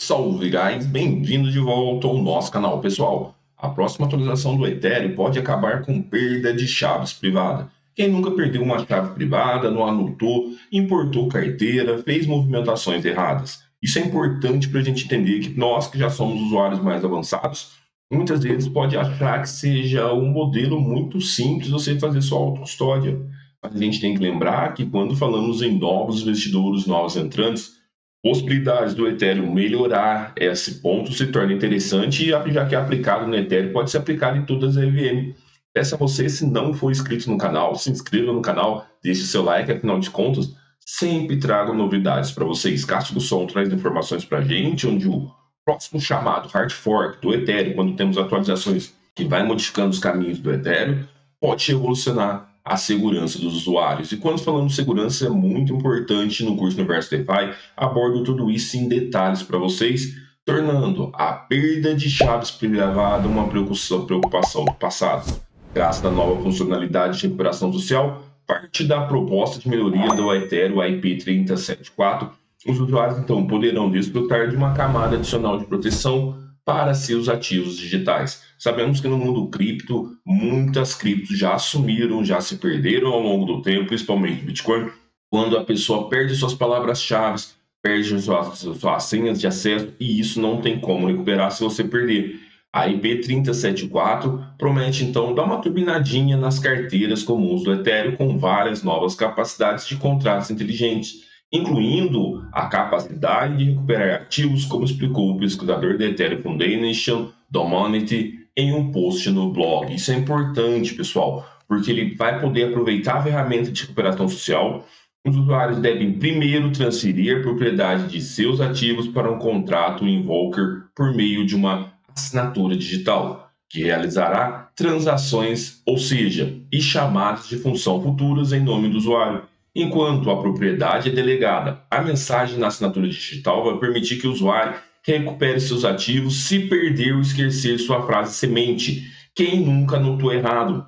Salve, guys! Bem-vindo de volta ao nosso canal, pessoal. A próxima atualização do Ethereum pode acabar com perda de chaves privada. Quem nunca perdeu uma chave privada, não anotou, importou carteira, fez movimentações erradas? Isso é importante para a gente entender que nós que já somos usuários mais avançados, muitas vezes pode achar que seja um modelo muito simples você fazer sua autocustódia. Mas a gente tem que lembrar que quando falamos em novos investidores, novos entrantes, possibilidades do Ethereum melhorar esse ponto se torna interessante e já que é aplicado no Ethereum, pode ser aplicado em todas as EVM. Peço a você, se não for inscrito no canal, se inscreva no canal, deixe seu like, afinal de contas, sempre trago novidades para vocês. Cássio do Som traz informações para a gente, onde o próximo chamado hard fork do Ethereum, quando temos atualizações que vai modificando os caminhos do Ethereum, pode revolucionar a segurança dos usuários. E quando falamos de segurança, é muito importante no curso Universo DeFi, abordo tudo isso em detalhes para vocês, tornando a perda de chaves privada uma preocupação, do passado. Graças à nova funcionalidade de recuperação social, parte da proposta de melhoria do Ethereum IP3074, os usuários então poderão desfrutar de uma camada adicional de proteção para seus ativos digitais. Sabemos que no mundo cripto, muitas criptos já assumiram, já se perderam ao longo do tempo, principalmente Bitcoin, quando a pessoa perde suas palavras-chave, perde suas, suas senhas de acesso e isso não tem como recuperar se você perder. A IP374 promete então dar uma turbinadinha nas carteiras comuns do Ethereum com várias novas capacidades de contratos inteligentes incluindo a capacidade de recuperar ativos, como explicou o pesquisador da Ethereum Foundation, Domonity, em um post no blog. Isso é importante, pessoal, porque ele vai poder aproveitar a ferramenta de recuperação social. Os usuários devem primeiro transferir a propriedade de seus ativos para um contrato Invoker por meio de uma assinatura digital, que realizará transações, ou seja, e chamadas de função futuras em nome do usuário Enquanto a propriedade é delegada, a mensagem na assinatura digital vai permitir que o usuário recupere seus ativos se perder ou esquecer sua frase semente. Quem nunca anotou errado?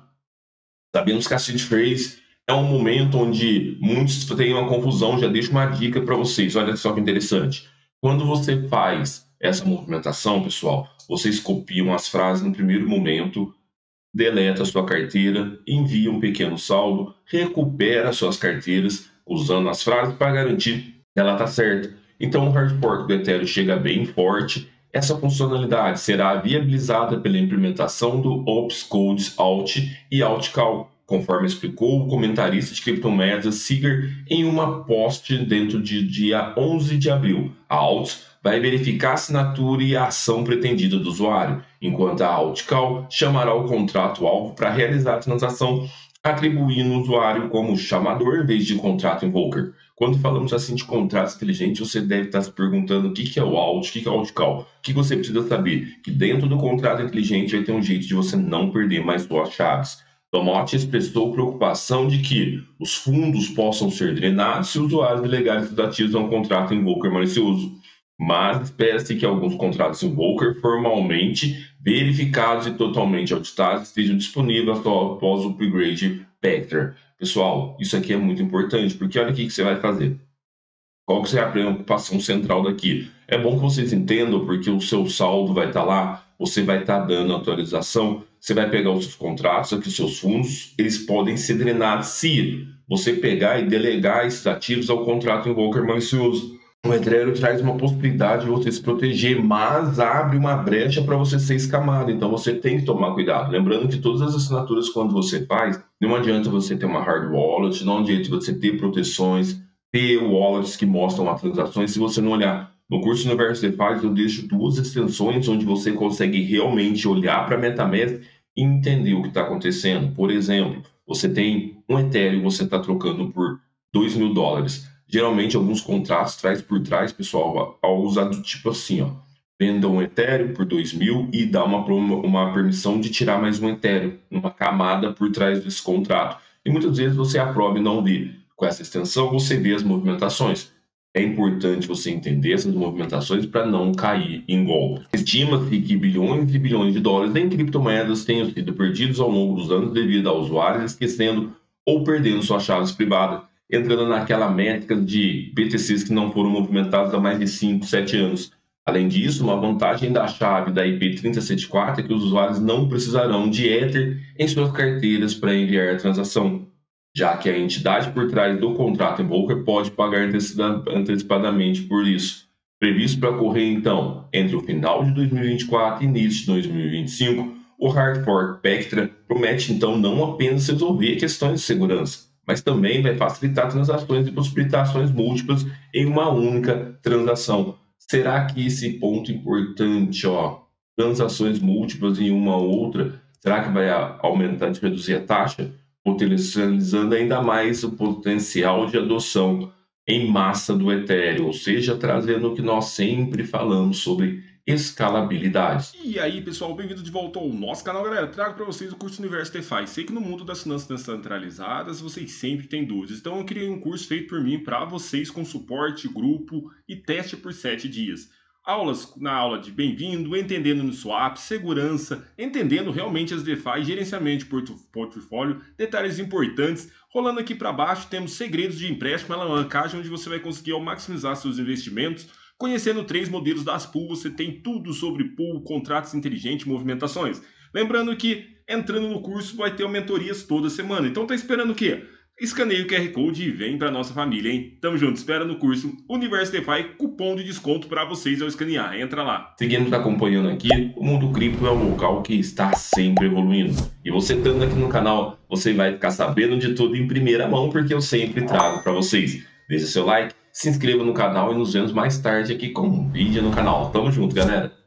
Sabemos que a seed phrase é um momento onde muitos têm uma confusão. Já deixo uma dica para vocês. Olha só que interessante. Quando você faz essa movimentação, pessoal, vocês copiam as frases no primeiro momento, deleta sua carteira, envia um pequeno saldo, recupera suas carteiras usando as frases para garantir que ela está certa. Então o hard fork do Ethereum chega bem forte. Essa funcionalidade será viabilizada pela implementação do Ops Codes Alt e AltCal, conforme explicou o comentarista de criptomoedas Seeger em uma post dentro de dia 11 de abril. A Alt vai verificar a assinatura e a ação pretendida do usuário, enquanto a Altcal chamará o contrato-alvo para realizar a transação, atribuindo o usuário como chamador em vez de contrato invoker. Quando falamos assim de contrato inteligente, você deve estar se perguntando o que é o Alt, o que é o Altcal. O que você precisa saber? Que dentro do contrato inteligente vai ter um jeito de você não perder mais suas chaves. Tomote expressou preocupação de que os fundos possam ser drenados se usuários delegarem seus ativos a um contrato invoker malicioso mas espera-se que alguns contratos Invoker formalmente verificados e totalmente auditados estejam disponíveis após o upgrade Vector. Pessoal, isso aqui é muito importante, porque olha o que você vai fazer. Qual que é a preocupação central daqui? É bom que vocês entendam, porque o seu saldo vai estar lá, você vai estar dando atualização, você vai pegar os seus contratos, aqui os seus fundos, eles podem ser drenados se você pegar e delegar esses ativos ao contrato Invoker malicioso o Ethereum traz uma possibilidade de você se proteger, mas abre uma brecha para você ser escamado. Então você tem que tomar cuidado. Lembrando que todas as assinaturas, quando você faz, não adianta você ter uma hard wallet, não adianta você ter proteções, ter wallets que mostram as transações. Se você não olhar no curso Universo DeFi, eu deixo duas extensões onde você consegue realmente olhar para a MetaMask e entender o que está acontecendo. Por exemplo, você tem um Ethereum, você está trocando por 2 mil dólares Geralmente, alguns contratos traz por trás, pessoal, algo usado tipo assim, ó. Venda um Ethereum por 2 mil e dá uma, uma permissão de tirar mais um Ethereum, uma camada por trás desse contrato. E muitas vezes você aprova e não vê. Com essa extensão, você vê as movimentações. É importante você entender essas movimentações para não cair em golpe. Estima-se que bilhões e bilhões de dólares em criptomoedas tenham sido perdidos ao longo dos anos devido a usuários esquecendo ou perdendo suas chaves privadas entrando naquela métrica de BTCs que não foram movimentados há mais de 5, 7 anos. Além disso, uma vantagem da chave da IP3074 é que os usuários não precisarão de Ether em suas carteiras para enviar a transação, já que a entidade por trás do contrato broker pode pagar antecipadamente por isso. Previsto para ocorrer, então, entre o final de 2024 e início de 2025, o Hard Fork Pectra promete, então, não apenas resolver questões de segurança, mas também vai facilitar transações e possibilitar ações múltiplas em uma única transação. Será que esse ponto importante, ó, transações múltiplas em uma outra, será que vai aumentar, reduzir a taxa? Potencializando ainda mais o potencial de adoção em massa do Ethereum, ou seja, trazendo o que nós sempre falamos sobre escalabilidade. E aí, pessoal, bem-vindo de volta ao nosso canal, galera. Trago para vocês o curso Universo DeFi. Sei que no mundo das finanças descentralizadas vocês sempre têm dúvidas, então eu criei um curso feito por mim para vocês com suporte, grupo e teste por 7 dias aulas na aula de bem-vindo, entendendo no swap, segurança, entendendo realmente as DeFi, gerenciamento de portfólio, detalhes importantes. Rolando aqui para baixo, temos segredos de empréstimo, alavancagem, onde você vai conseguir maximizar seus investimentos. Conhecendo três modelos das pools, você tem tudo sobre pool, contratos inteligentes, movimentações. Lembrando que entrando no curso vai ter mentorias toda semana. Então tá esperando o quê? Escaneie o QR Code e vem para nossa família, hein? Tamo junto, espera no curso Universo DeFi, cupom de desconto para vocês ao escanear. Entra lá. Seguindo acompanhando aqui, o mundo cripto é um local que está sempre evoluindo. E você estando aqui no canal, você vai ficar sabendo de tudo em primeira mão, porque eu sempre trago para vocês. Deixe seu like, se inscreva no canal e nos vemos mais tarde aqui com um vídeo no canal. Tamo junto, galera!